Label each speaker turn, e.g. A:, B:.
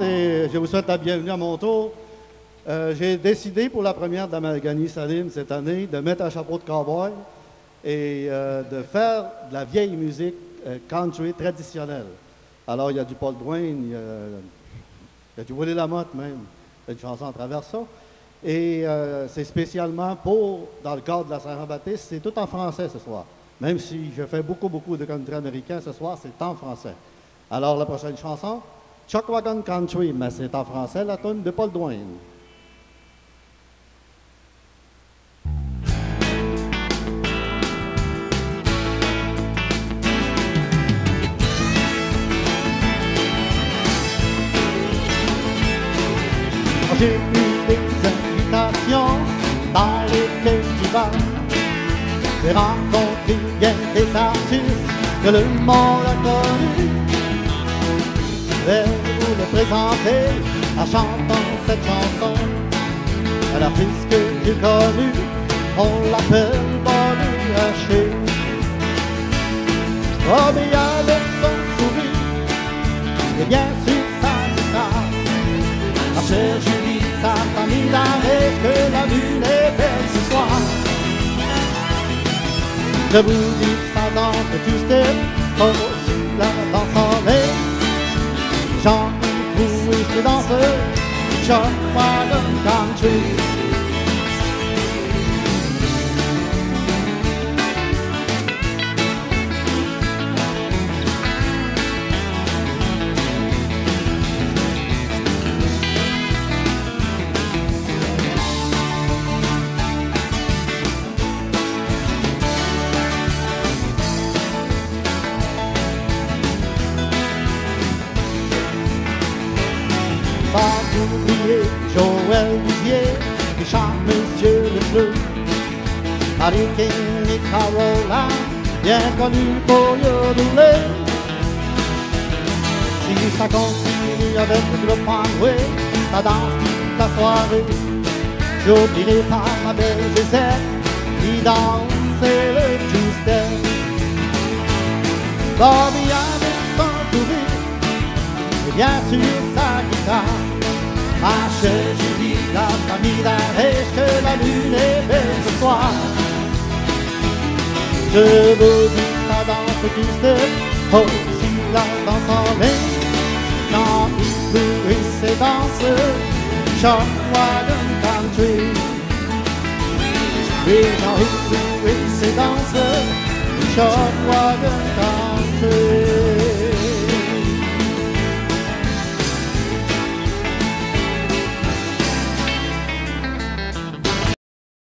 A: Je vous souhaite la bienvenue à mon tour. Euh, J'ai décidé pour la première d'Amalganie Saline cette année de mettre un chapeau de cowboy et euh, de faire de la vieille musique euh, country traditionnelle. Alors, il y a du Paul Dwayne, il y a, du Willie Lamotte même. Il y a une chanson à travers ça. Et c'est spécialement pour, dans le cadre de la Saint-Jean-Baptiste, c'est tout en français ce soir. Même si je fais beaucoup, beaucoup de country américain ce soir, c'est en français. Alors, la prochaine chanson, Chuck Wagon Country, mais c'est en français, la tune de Paul Dwayne. J'ai eu des invitations dans les festivals. J'ai rencontré bien des artistes que le monde a connus. Vais vous le présenter en chantant cette chanson. Un artiste que j'ai connu, on l'appelle Bobby Haché. Bobby avec son sourire, et bien sûr sa guitare. Ma chère Julie, ta famille d'arrêt que la lune est belle ce soir. Je vous dis ça dans le two-step, comme aussi la danse Đó là hương. Pas oublier Joël Dizier, qui chante Monsieur le Fleu. Harry King et Carola, bien connus pour yodeler. Si ça continue avec le Conway, ça danse toute la soirée. J'oublierai pas ma belle Gisette, qui dansait le two-step. Bobby avec son sourire, et bien sûr sa guitare. Chère Julie, la famille d'arrêt, que la lune est belle ce soir. Je vous dis la danse du step, aussi la danse en main. Quand il et ses danses, Wagon Country. Et quand il et ses danses, Wagon Country.